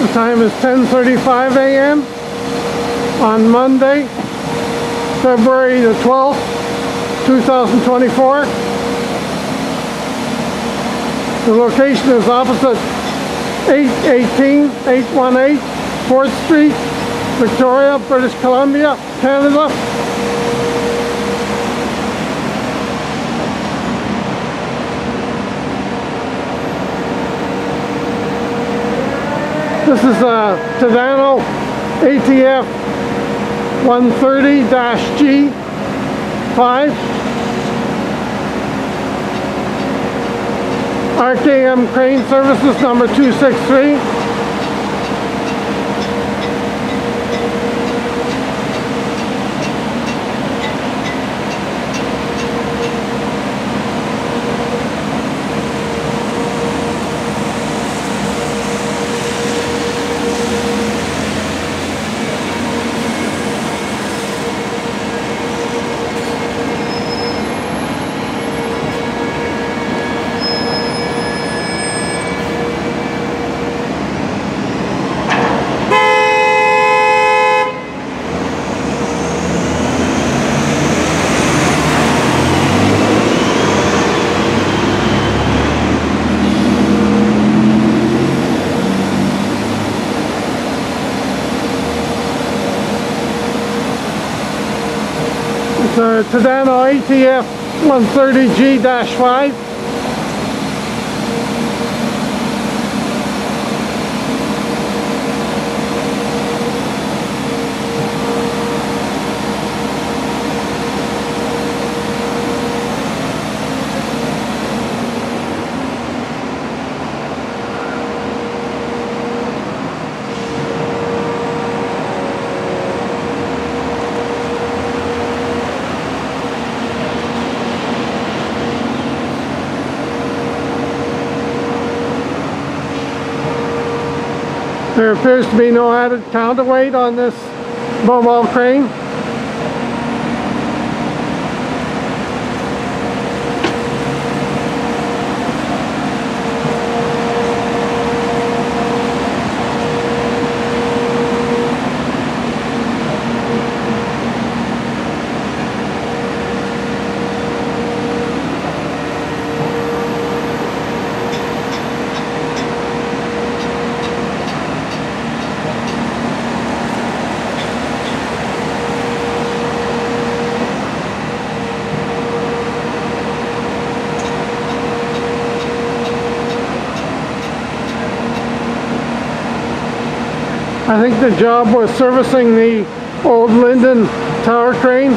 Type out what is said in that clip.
The time is 10:35 a.m. on Monday, February the 12th, 2024. The location is opposite 818 818 Fort Street, Victoria, British Columbia, Canada. This is uh, a Tadano ATF 130-G5 RKM Crane Services number 263 A Tadano ATF 130G-5 There appears to be no added counterweight on this mobile crane. I think the job was servicing the old Linden tower crane